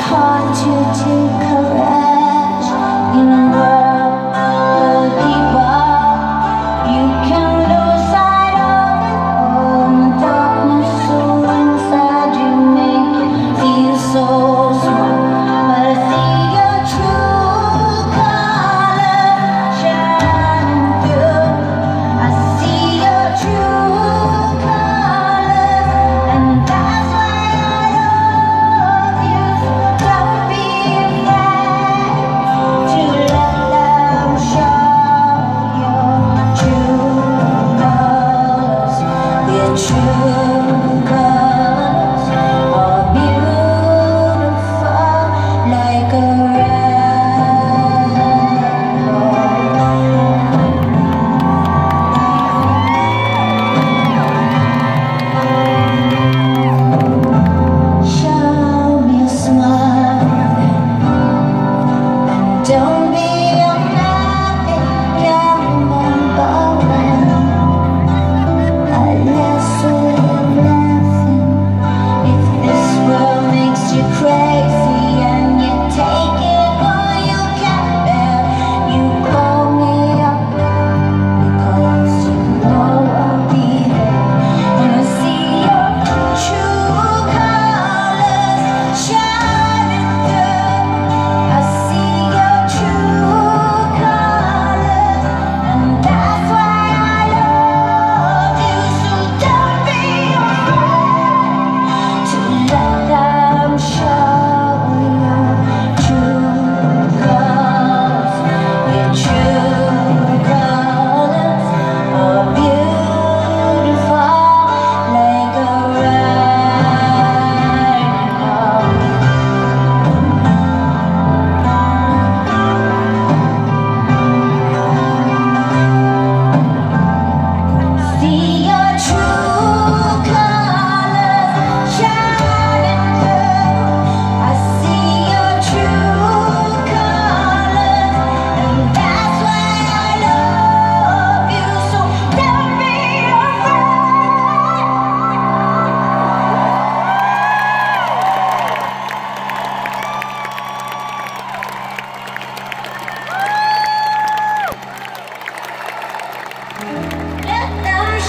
hard to take courage in a world of people. 却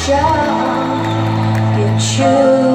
show your true